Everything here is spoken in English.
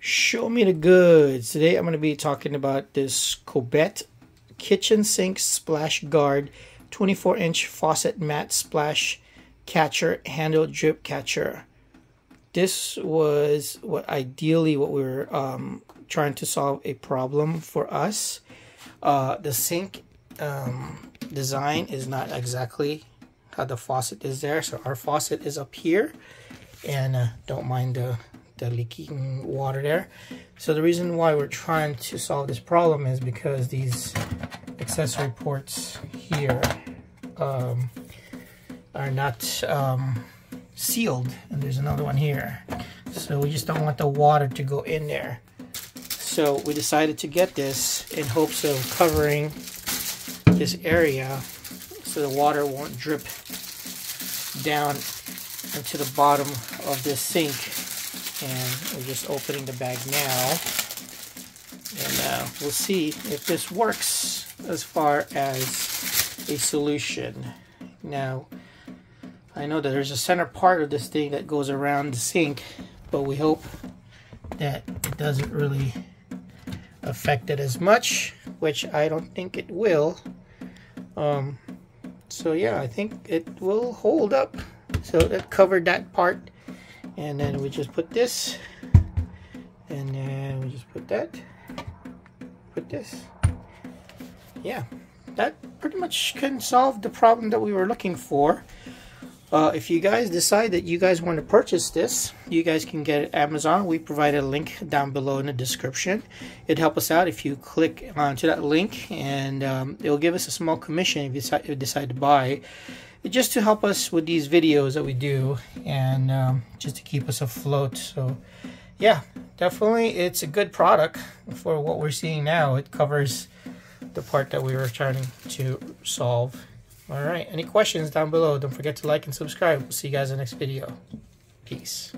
Show me the goods. Today I'm going to be talking about this COBETE kitchen sink splash guard 24 inch faucet mat splash catcher handle drip catcher. This was what ideally what we were um, trying to solve a problem for us. Uh, the sink um, design is not exactly how the faucet is there. So our faucet is up here and uh, don't mind the the leaking water there. So the reason why we're trying to solve this problem is because these accessory ports here um, are not um, sealed and there's another one here. So we just don't want the water to go in there. So we decided to get this in hopes of covering this area so the water won't drip down into the bottom of this sink and we're just opening the bag now. And uh, we'll see if this works as far as a solution. Now I know that there's a center part of this thing that goes around the sink but we hope that it doesn't really affect it as much which I don't think it will. Um, so yeah I think it will hold up. So that covered that part and then we just put this. And then we just put that. Put this. Yeah that pretty much can solve the problem that we were looking for. Uh, if you guys decide that you guys want to purchase this, you guys can get it Amazon. We provide a link down below in the description. It'd help us out if you click onto that link, and um, it will give us a small commission if you decide to buy just to help us with these videos that we do and um, just to keep us afloat. So yeah definitely it's a good product for what we're seeing now. It covers the part that we were trying to solve. All right. Any questions down below? Don't forget to like and subscribe. We'll see you guys in the next video. Peace